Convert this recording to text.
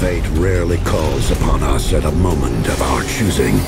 Fate rarely calls upon us at a moment of our choosing.